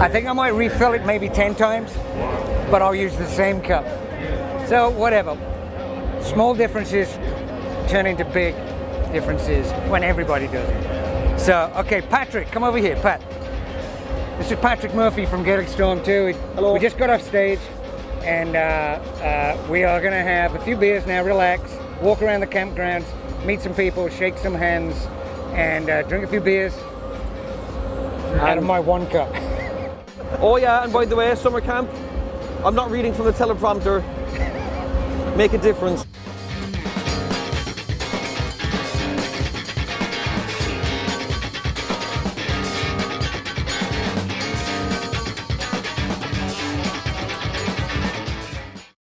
I think I might refill it maybe 10 times, but I'll use the same cup. So whatever. Small differences turn into big differences when everybody does it. So, okay, Patrick, come over here, Pat. This is Patrick Murphy from Gaelic Storm 2. Hello. We just got off stage and uh, uh, we are going to have a few beers now, relax, walk around the campgrounds, meet some people, shake some hands, and uh, drink a few beers out of my one cup. Oh yeah, and by the way, summer camp, I'm not reading from the teleprompter. Make a difference.